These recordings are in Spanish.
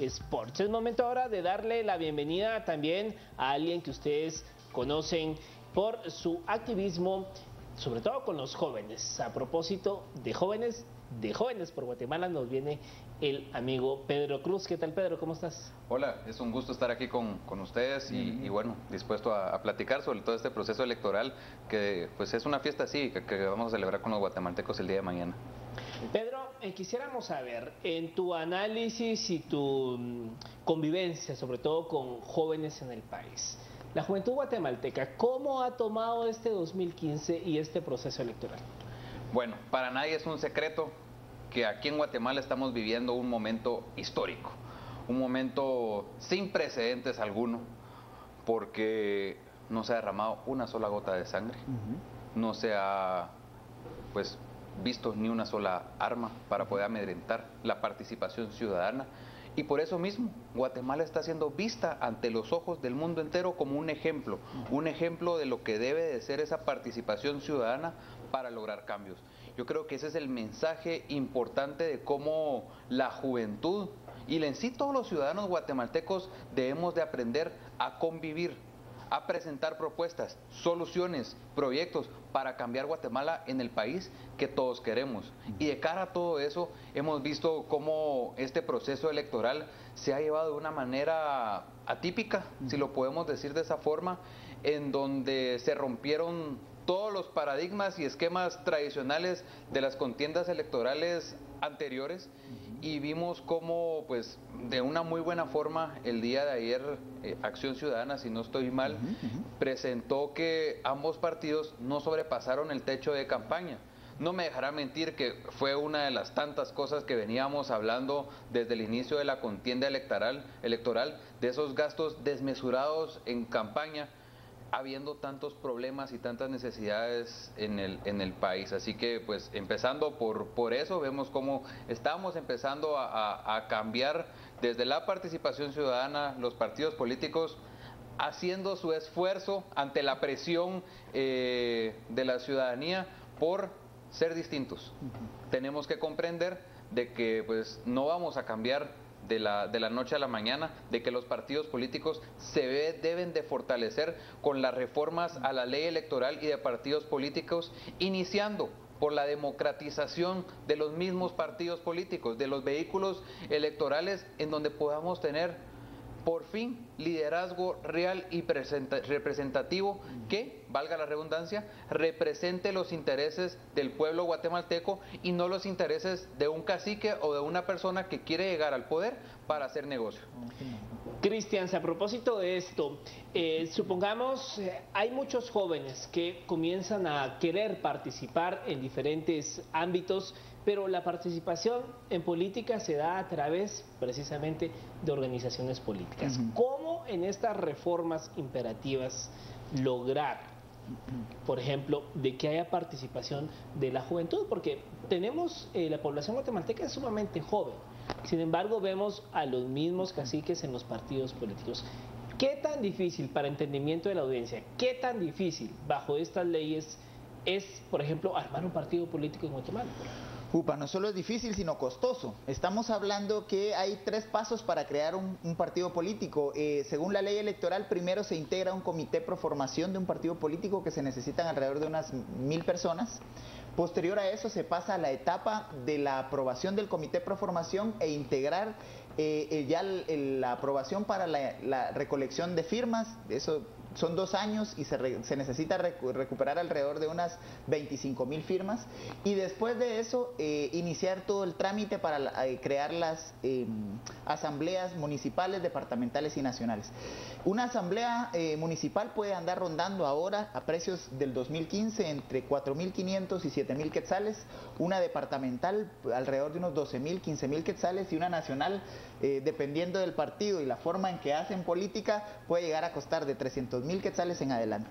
Sports. Es momento ahora de darle la bienvenida también a alguien que ustedes conocen por su activismo, sobre todo con los jóvenes. A propósito de jóvenes, de jóvenes por Guatemala nos viene el amigo Pedro Cruz. ¿Qué tal Pedro? ¿Cómo estás? Hola, es un gusto estar aquí con, con ustedes y, bueno, dispuesto a, platicar sobre todo este proceso electoral que pues es una fiesta así que, vamos a celebrar con los guatemaltecos el día de mañana. Pedro, eh, quisiéramos saber, en tu análisis y tu mm, convivencia, sobre todo con jóvenes en el país, la juventud guatemalteca, ¿cómo ha tomado este 2015 y este proceso electoral? Bueno, para nadie es un secreto que aquí en Guatemala estamos viviendo un momento histórico, un momento sin precedentes alguno, porque no se ha derramado una sola gota de sangre, no se ha pues visto ni una sola arma para poder amedrentar la participación ciudadana. Y por eso mismo, Guatemala está siendo vista ante los ojos del mundo entero como un ejemplo, un ejemplo de lo que debe de ser esa participación ciudadana para lograr cambios. Yo creo que ese es el mensaje importante de cómo la juventud y en sí todos los ciudadanos guatemaltecos debemos de aprender a convivir, a presentar propuestas, soluciones, proyectos para cambiar Guatemala en el país que todos queremos. Y de cara a todo eso, hemos visto cómo este proceso electoral se ha llevado de una manera atípica, si lo podemos decir de esa forma, en donde se rompieron todos los paradigmas y esquemas tradicionales de las contiendas electorales anteriores y vimos cómo, pues, de una muy buena forma, el día de ayer, eh, Acción Ciudadana, si no estoy mal, presentó que ambos partidos no sobrepasaron el techo de campaña. No me dejará mentir que fue una de las tantas cosas que veníamos hablando desde el inicio de la contienda electoral, electoral de esos gastos desmesurados en campaña habiendo tantos problemas y tantas necesidades en el, en el país. Así que pues empezando por, por eso vemos cómo estamos empezando a, cambiar desde la participación ciudadana, los partidos políticos haciendo su esfuerzo ante la presión eh, de la ciudadanía por ser distintos. Tenemos que comprender de que pues no vamos a cambiar de la, de la noche a la mañana, de que los partidos políticos se deben de fortalecer con las reformas a la ley electoral y de partidos políticos, iniciando por la democratización de los mismos partidos políticos, de los vehículos electorales en donde podamos tener por fin liderazgo real y representativo que, valga la redundancia, represente los intereses del pueblo guatemalteco y no los intereses de un cacique o de una persona que quiere llegar al poder para hacer negocio. Cristian, a propósito de esto, eh, supongamos eh, hay muchos jóvenes que comienzan a querer participar en diferentes ámbitos pero la participación en política se da a través precisamente de organizaciones políticas. ¿Cómo en estas reformas imperativas lograr, por ejemplo, de que haya participación de la juventud? Porque tenemos, eh, la población guatemalteca es sumamente joven, sin embargo vemos a los mismos caciques en los partidos políticos. ¿Qué tan difícil para entendimiento de la audiencia, qué tan difícil bajo estas leyes es, por ejemplo, armar un partido político en Guatemala? Upa, no solo es difícil, sino costoso. Estamos hablando que hay tres pasos para crear un, partido político. Eh, según la ley electoral, primero se integra un comité pro formación de un partido político que se necesitan alrededor de unas mil personas. Posterior a eso se pasa a la etapa de la aprobación del comité pro formación e integrar eh, eh, ya la aprobación para la, recolección de firmas. Eso son dos años y se, necesita recuperar alrededor de unas 25 mil firmas. Y después de eso eh, iniciar todo el trámite para eh, crear las em, asambleas municipales, departamentales y nacionales. Una asamblea eh, municipal puede andar rondando ahora a precios del 2015 entre 4.500 y 7.000 quetzales, una departamental alrededor de unos 12.000, 15.000 quetzales. Y una nacional, dependiendo del partido y la forma en que hacen política, puede llegar a costar de 300 mil quetzales en adelante.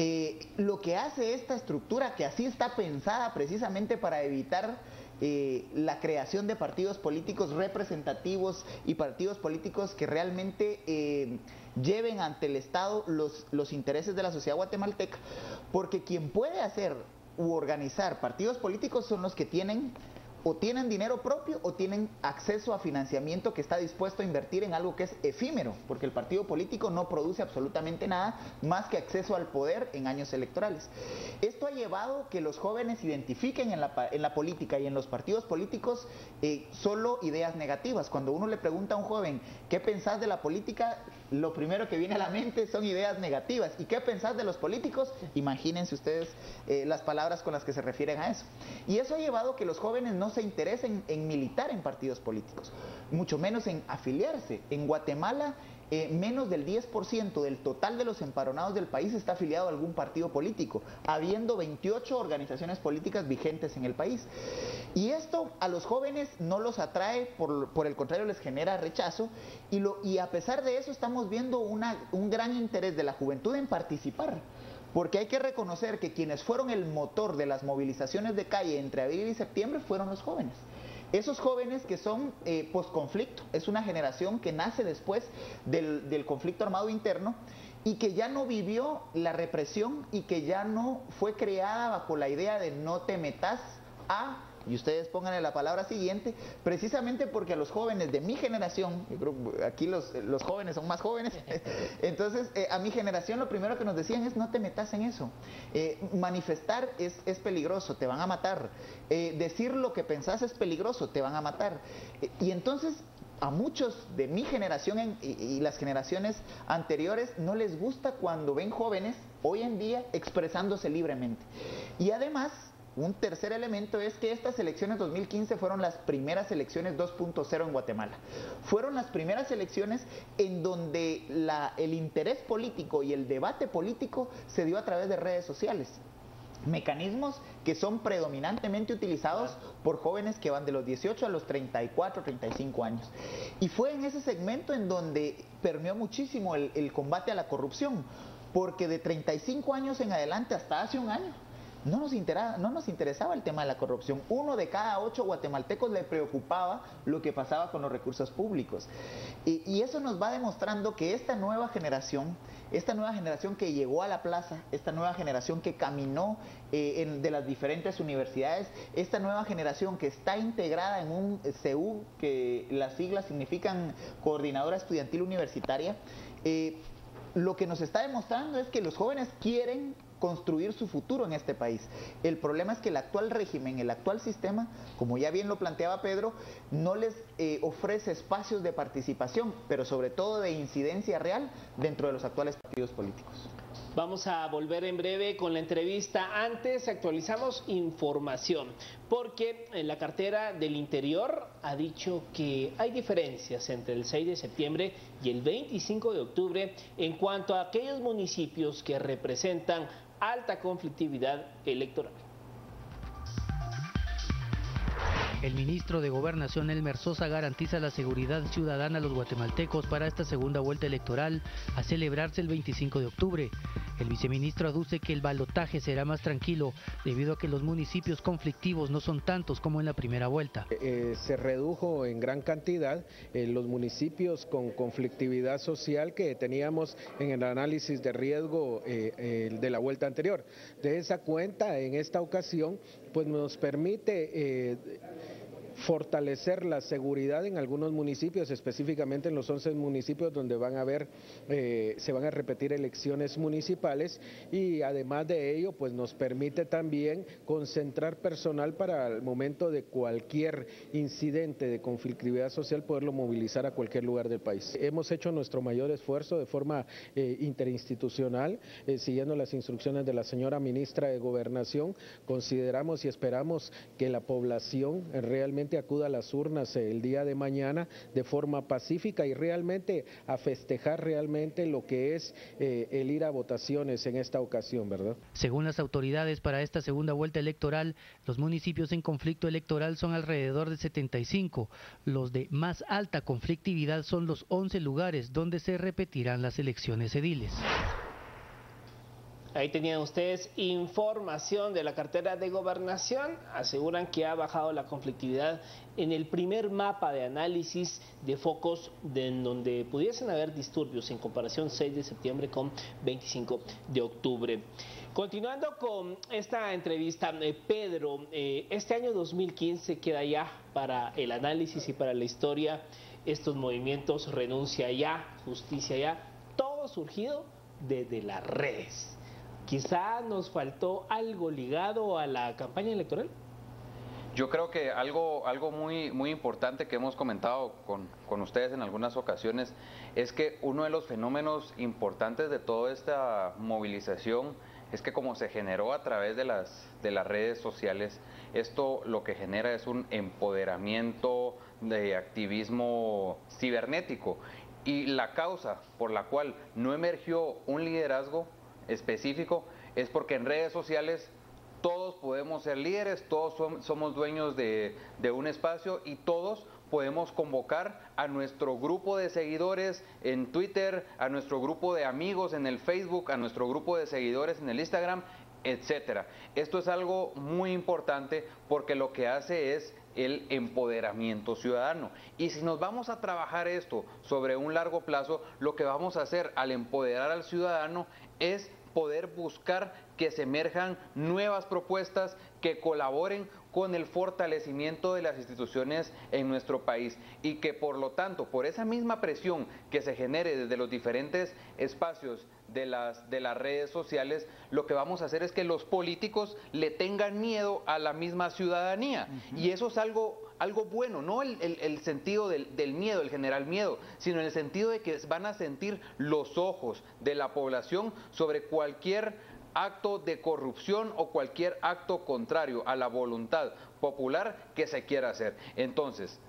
Eh, lo que hace esta estructura, que así está pensada precisamente para evitar eh, la creación de partidos políticos representativos y partidos políticos que realmente eh, lleven ante el Estado los, los intereses de la sociedad guatemalteca, porque quien puede hacer u organizar partidos políticos son los que tienen o tienen dinero propio o tienen acceso a financiamiento que está dispuesto a invertir en algo que es efímero, porque el partido político no produce absolutamente nada más que acceso al poder en años electorales. Esto ha llevado que los jóvenes identifiquen en la, en la política y en los partidos políticos eh, solo ideas negativas. Cuando uno le pregunta a un joven, ¿qué pensás de la política? Lo primero que viene a la mente son ideas negativas. ¿Y qué pensás de los políticos? Imagínense ustedes eh, las palabras con las que se refieren a eso. Y eso ha llevado que los jóvenes no se interesen en militar en partidos políticos, mucho menos en afiliarse. En Guatemala, eh, menos del 10% del total de los empadronados del país está afiliado a algún partido político, habiendo 28 organizaciones políticas vigentes en el país. Y esto a los jóvenes no los atrae, por, el contrario les genera rechazo, y, lo, y a pesar de eso estamos viendo un gran interés de la juventud en participar. Porque hay que reconocer que quienes fueron el motor de las movilizaciones de calle entre abril y septiembre fueron los jóvenes. Esos jóvenes que son eh, posconflicto, es una generación que nace después del, del conflicto armado interno y que ya no vivió la represión y que ya no fue creada bajo la idea de no te metas a y ustedes pónganle la palabra siguiente, precisamente porque a los jóvenes de mi generación, yo creo aquí los, los jóvenes son más jóvenes, entonces eh, a mi generación lo primero que nos decían es no te metas en eso. Eh, manifestar es, es, peligroso, te van a matar. Eh, decir lo que pensás es peligroso, te van a matar. y entonces a muchos de mi generación y, las generaciones anteriores no les gusta cuando ven jóvenes hoy en día expresándose libremente. Y además un tercer elemento es que estas elecciones 2015 fueron las primeras elecciones 2.0 en Guatemala. Fueron las primeras elecciones en donde el interés político y el debate político se dio a través de redes sociales mecanismos que son predominantemente utilizados por jóvenes que van de los 18 a los 34, 35 años. Y fue en ese segmento en donde permeó muchísimo el combate a la corrupción, porque de 35 años en adelante hasta hace un año, no nos, interesaba, no nos interesaba el tema de la corrupción. Uno de cada ocho guatemaltecos le preocupaba lo que pasaba con los recursos públicos. Y, eso nos va demostrando que esta nueva generación, esta nueva generación que llegó a la plaza, esta nueva generación que caminó eh, de las diferentes universidades, esta nueva generación que está integrada en un CEU, que las siglas significan Coordinadora Estudiantil Universitaria, eh, lo que nos está demostrando es que los jóvenes quieren construir su futuro en este país. El problema es que el actual régimen, el actual sistema, como ya bien lo planteaba Pedro, no les eh, ofrece espacios de participación, pero sobre todo de incidencia real dentro de los actuales partidos políticos. Vamos a volver en breve con la entrevista. Antes actualizamos información, porque en la cartera del Interior ha dicho que hay diferencias entre el 6 de septiembre y el 25 de octubre en cuanto a aquellos municipios que representan alta conflictividad electoral. El ministro de Gobernación Elmer Sosa garantiza la seguridad ciudadana a los guatemaltecos para esta segunda vuelta electoral a celebrarse el 25 de octubre. El viceministro aduce que el balotaje será más tranquilo debido a que los municipios conflictivos no son tantos como en la primera vuelta. Eh, se redujo en gran cantidad eh, los municipios con conflictividad social que teníamos en el análisis de riesgo eh, de la vuelta anterior. De esa cuenta, en esta ocasión, pues nos permite fortalecer la seguridad en algunos municipios, específicamente en los 11 municipios donde van a haber, eh, se van a repetir elecciones municipales y además de ello, pues nos permite también concentrar personal para el momento de cualquier incidente de conflictividad social poderlo movilizar a cualquier lugar del país. Hemos hecho nuestro mayor esfuerzo de forma eh, interinstitucional, eh, siguiendo las instrucciones de la señora ministra de Gobernación, consideramos y esperamos que la población realmente acuda a las urnas el día de mañana de forma pacífica y realmente a festejar realmente lo que es eh, el ir a votaciones en esta ocasión, ¿verdad? Según las autoridades para esta segunda vuelta electoral, los municipios en conflicto electoral son alrededor de 75. Los de más alta conflictividad son los 11 lugares donde se repetirán las elecciones ediles. Ahí tenían ustedes información de la cartera de gobernación. Aseguran que ha bajado la conflictividad en el primer mapa de análisis de focos de en donde pudiesen haber disturbios en comparación 6 de septiembre con 25 de octubre. Continuando con esta entrevista, eh, Pedro, eh, este año 2015 queda ya para el análisis y para la historia estos movimientos, renuncia ya, justicia ya, todo surgido desde las redes. Quizá nos faltó algo ligado a la campaña electoral. Yo creo que algo, algo muy, muy importante que hemos comentado con, con, ustedes en algunas ocasiones es que uno de los fenómenos importantes de toda esta movilización es que como se generó a través de las, de las redes sociales, esto lo que genera es un empoderamiento de activismo cibernético. Y la causa por la cual no emergió un liderazgo específico es porque en redes sociales todos podemos ser líderes, todos somos dueños de, un espacio y todos podemos convocar a nuestro grupo de seguidores en Twitter, a nuestro grupo de amigos en el Facebook, a nuestro grupo de seguidores en el Instagram, etcétera. Esto es algo muy importante porque lo que hace es el empoderamiento ciudadano. Y si nos vamos a trabajar esto sobre un largo plazo, lo que vamos a hacer al empoderar al ciudadano es poder buscar que se emerjan nuevas propuestas que colaboren con el fortalecimiento de las instituciones en nuestro país y que por lo tanto, por esa misma presión que se genere desde los diferentes espacios de las, de las redes sociales, lo que vamos a hacer es que los políticos le tengan miedo a la misma ciudadanía. Y eso es algo, algo bueno, no el, el, sentido del, del, miedo, el general miedo, sino en el sentido de que van a sentir los ojos de la población sobre cualquier acto de corrupción o cualquier acto contrario a la voluntad popular que se quiera hacer. Entonces,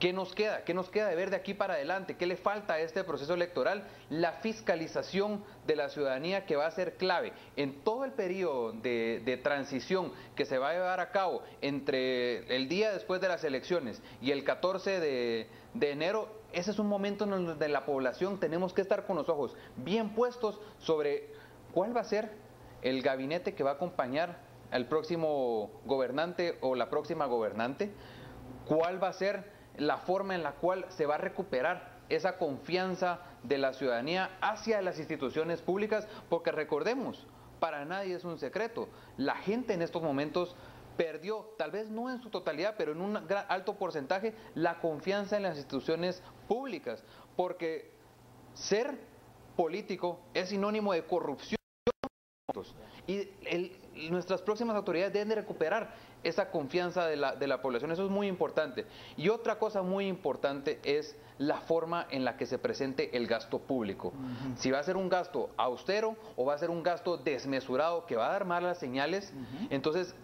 ¿Qué nos queda? ¿Qué nos queda de ver de aquí para adelante? ¿Qué le falta a este proceso electoral? La fiscalización de la ciudadanía que va a ser clave. En todo el periodo de, transición que se va a llevar a cabo entre el día después de las elecciones y el 14 de, enero, ese es un momento en donde la población tenemos que estar con los ojos bien puestos sobre cuál va a ser el gabinete que va a acompañar al próximo gobernante o la próxima gobernante, cuál va a ser la forma en la cual se va a recuperar esa confianza de la ciudadanía hacia las instituciones públicas, porque recordemos, para nadie es un secreto, la gente en estos momentos perdió, tal vez no en su totalidad, pero en un alto porcentaje, la confianza en las instituciones públicas, porque ser político es sinónimo de corrupción. Y nuestras próximas autoridades deben de recuperar esa confianza de la, de la, población, eso es muy importante. Y otra cosa muy importante es la forma en la que se presente el gasto público. Si va a ser un gasto austero o va a ser un gasto desmesurado que va a dar malas señales, entonces,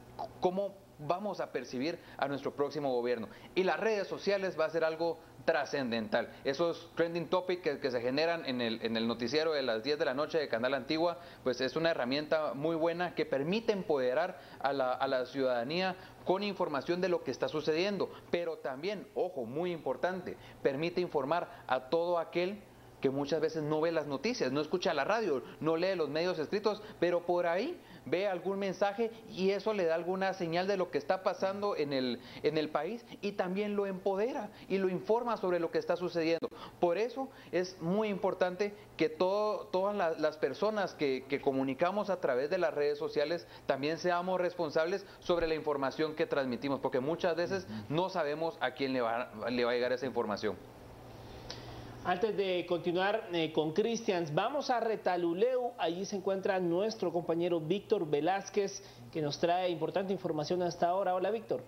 ¿cómo vamos a percibir a nuestro próximo gobierno? Y las redes sociales va a ser algo trascendental. Esos trending topics que, se generan en el, en el noticiero de las 10 de la noche de Canal Antigua, pues es una herramienta muy buena que permite empoderar a la, a la ciudadanía con información de lo que está sucediendo, pero también, ojo, muy importante, permite informar a todo aquel que muchas veces no ve las noticias, no escucha la radio, no lee los medios escritos, pero por ahí ve algún mensaje y eso le da alguna señal de lo que está pasando en el, en el país y también lo empodera y lo informa sobre lo que está sucediendo. Por eso es muy importante que todo, todas las personas que, comunicamos a través de las redes sociales también seamos responsables sobre la información que transmitimos, porque muchas veces no sabemos a quién le va, le va a llegar esa información. Antes de continuar eh, con Cristians, vamos a Retaluleu. Allí se encuentra nuestro compañero Víctor Velázquez, que nos trae importante información hasta ahora. Hola, Víctor.